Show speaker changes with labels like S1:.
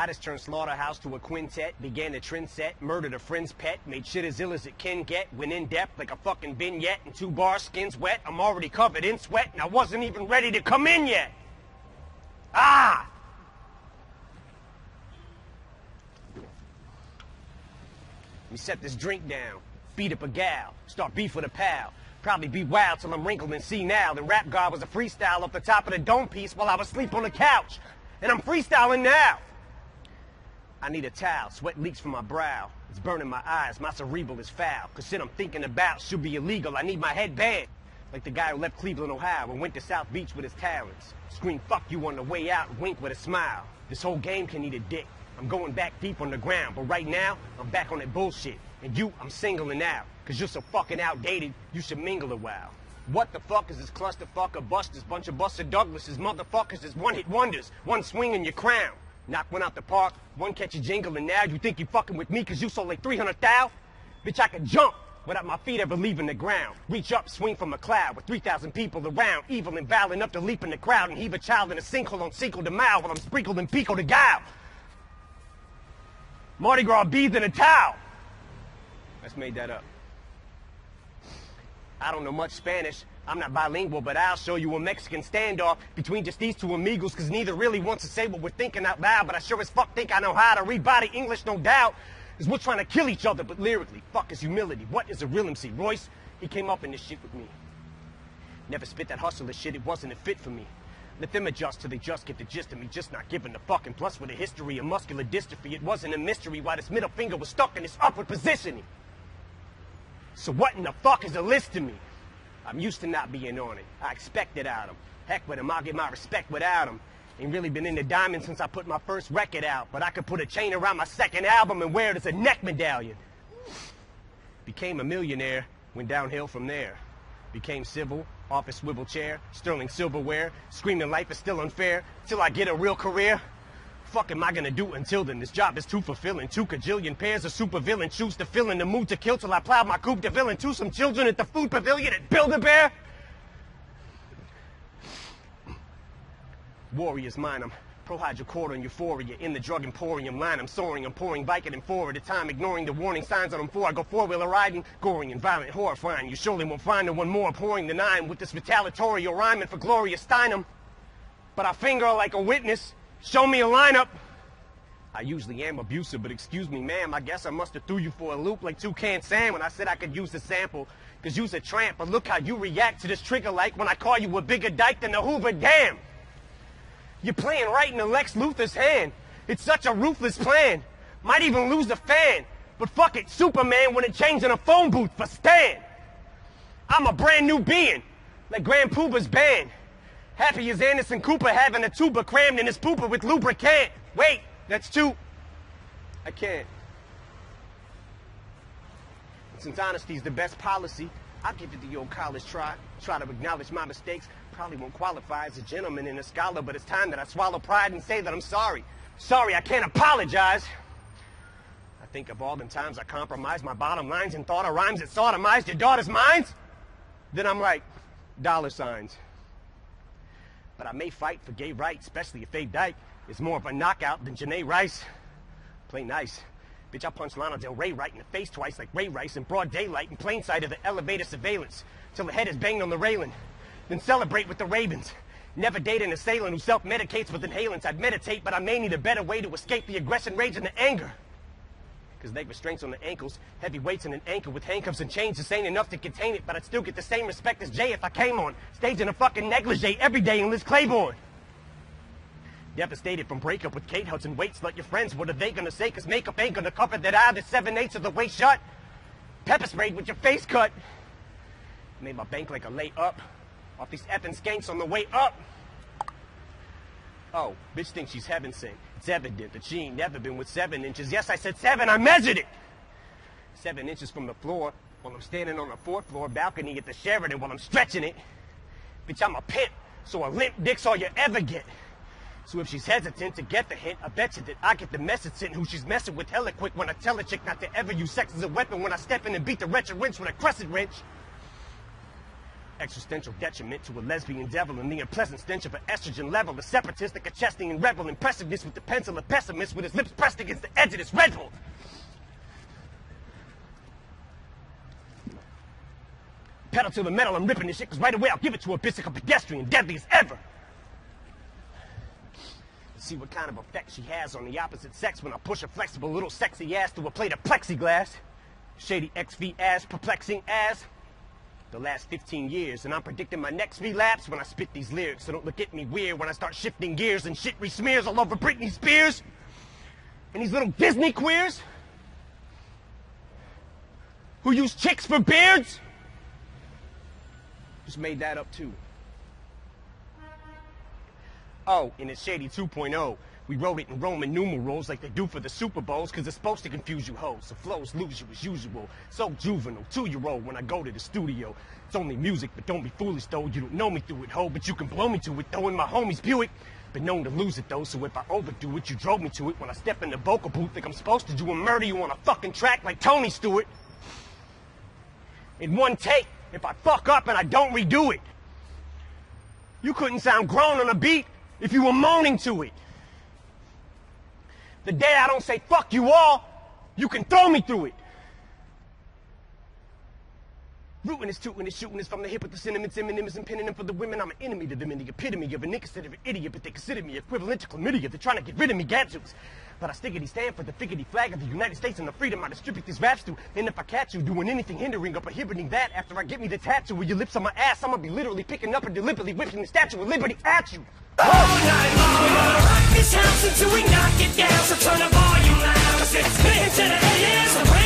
S1: I just turned Slaughterhouse to a quintet, began a trend set, murdered a friend's pet, made shit as ill as it can get, went in depth like a fucking vignette, and two bars, skin's wet, I'm already covered in sweat, and I wasn't even ready to come in yet. Ah! Let me set this drink down, beat up a gal, start beef with a pal. Probably be wild till I'm wrinkled and see now. The rap god was a freestyle off the top of the dome piece while I was asleep on the couch. And I'm freestyling now. I need a towel, sweat leaks from my brow. It's burning my eyes, my cerebral is foul. Cause shit I'm thinking about should be illegal. I need my head banned. Like the guy who left Cleveland, Ohio and went to South Beach with his talents. Scream fuck you on the way out, wink with a smile. This whole game can eat a dick. I'm going back deep on the ground, but right now, I'm back on that bullshit. And you, I'm singling out. Cause you're so fucking outdated, you should mingle a while. What the fuck is this clusterfuck of busters? Bunch of Buster Douglases, motherfuckers is one-hit wonders. One swing in your crown. Knock one out the park, one catch a jingle, and now you think you fucking with me cause you sold like 300,000? Bitch, I can jump without my feet ever leaving the ground. Reach up, swing from a cloud with 3,000 people around. Evil and vile enough to leap in the crowd and heave a child in a sinkhole on Cinco de Mayo while I'm sprinkled in Pico de Gallo. Mardi Gras beads in a towel. Let's made that up. I don't know much Spanish. I'm not bilingual, but I'll show you a Mexican standoff between just these two amigos, cause neither really wants to say what we're thinking out loud, but I sure as fuck think I know how to read body English, no doubt. Is we're trying to kill each other, but lyrically, fuck is humility. What is a real MC? Royce, he came up in this shit with me. Never spit that hustler shit, it wasn't a fit for me. Let them adjust till they just get the gist of me, just not giving a fuck. And plus, with a history of muscular dystrophy, it wasn't a mystery why this middle finger was stuck in this upward positioning. So what in the fuck is a list to me? I'm used to not being on it. I expect it out of him. Heck with him, I'll get my respect without him. Ain't really been in the diamond since I put my first record out, but I could put a chain around my second album and wear it as a neck medallion. Became a millionaire, went downhill from there. Became civil, office swivel chair, sterling silverware, screaming life is still unfair, till I get a real career. Fuck am I gonna do until then? This job is too fulfilling. Two cajillion pairs of supervillain choose to fill in the mood to kill till I plow my coupe de villain to some children at the food pavilion at Build-A-Bear. Warriors mine, I'm pro hydrocodone euphoria in the drug emporium line. I'm soaring, I'm pouring, and four at a time, ignoring the warning signs on them four. I go four-wheeler riding, goring and violent, horrifying. You surely won't find no one more pouring than I am with this retaliatory rhyming for Gloria Steinem. But I finger like a witness. Show me a lineup. I usually am abusive, but excuse me, ma'am, I guess I must have threw you for a loop like Toucan Sam when I said I could use the sample. Cause you's a tramp, but look how you react to this trigger like when I call you a bigger dyke than the Hoover Dam. You're playing right into Lex Luthor's hand. It's such a ruthless plan. Might even lose the fan. But fuck it, Superman wouldn't change in a phone booth for Stan. I'm a brand new being, like Grand Puba's band. Happy as Anderson Cooper having a tuba crammed in his pooper with lubricant. Wait, that's two. I can't. Since honesty's the best policy, I'll give it the old college try. Try to acknowledge my mistakes. Probably won't qualify as a gentleman and a scholar, but it's time that I swallow pride and say that I'm sorry. Sorry, I can't apologize. I think of all the times I compromised my bottom lines and thought of rhymes that sodomized your daughter's minds. Then I'm like, dollar signs. But I may fight for gay rights, especially if Faye Dyke is more of a knockout than Janay Rice. Play nice. Bitch, I punched Lana Del Rey right in the face twice like Ray Rice in broad daylight in plain sight of the elevator surveillance till the head is banged on the railing. Then celebrate with the Ravens. Never date an assailant who self-medicates with inhalants. I'd meditate, but I may need a better way to escape the aggression, rage, and the anger. Because leg restraints on the ankles, heavy weights and an ankle with handcuffs and chains just ain't enough to contain it, but I'd still get the same respect as Jay if I came on stage in a fucking negligee every day in Liz Claiborne. Devastated from breakup with Kate Hudson. Wait, let your friends. What are they gonna say? Cause makeup ain't gonna cover that eye. The seven eighths of the way shut. Pepper sprayed with your face cut. Made my bank like a lay up. Off these effing skanks on the way up. Oh, bitch thinks she's heaven sent. It's evident that she ain't never been with seven inches. Yes, I said seven. I measured it. Seven inches from the floor while I'm standing on the fourth floor balcony at the Sheraton while I'm stretching it. Bitch, I'm a pimp, so a limp dick's all you ever get. So if she's hesitant to get the hint, I bet you that I get the message sent who she's messing with hella quick when I tell a chick not to ever use sex as a weapon when I step in and beat the wretched wrench with a crescent wrench. Existential detriment to a lesbian devil and the unpleasant stench of an estrogen level. A separatist, a chesting and rebel. Impressiveness with the pencil, a pessimist with his lips pressed against the edge of this Red. Pedal to the metal, I'm ripping this shit, cause right away I'll give it to a a pedestrian, deadly as ever. See what kind of effect she has on the opposite sex when I push a flexible little sexy ass through a plate of plexiglass. Shady XV ass, perplexing ass. The last 15 years, and I'm predicting my next relapse when I spit these lyrics. So don't look at me weird when I start shifting gears and shit resmears all over Britney Spears. And these little Disney queers who use chicks for beards. Just made that up too. Oh, and it's Shady 2.0. We wrote it in Roman numerals like they do for the Super Bowls, cause it's supposed to confuse you hoes. So flows lose you as usual. So juvenile, two-year-old when I go to the studio. It's only music, but don't be foolish though. You don't know me through it, ho, but you can blow me to it though in my homie's Buick. Been known to lose it though, so if I overdo it, you drove me to it. When I step in the vocal booth, think I'm supposed to do and murder you on a fucking track like Tony Stewart. In one take, if I fuck up and I don't redo it. You couldn't sound grown on a beat if you were moaning to it. The day I don't say fuck you all, you can throw me through it. Rooting is tooting is shooting is from the hip with the sentiments, synonyms, and pinning them for the women. I'm an enemy to them and the epitome of a nigga instead of an idiot, but they consider me equivalent to chlamydia. They're trying to get rid of me, gadzooks. But I stickity stand for the figgity flag of the United States and the freedom I distribute these raps to. And if I catch you doing anything hindering or prohibiting that, after I get me the tattoo with your lips on my ass, I'm gonna be literally picking up and deliberately whipping the Statue of Liberty at you.
S2: All night long, time since we knock it down,
S1: so turn the volume loud. Cause it's been to the ears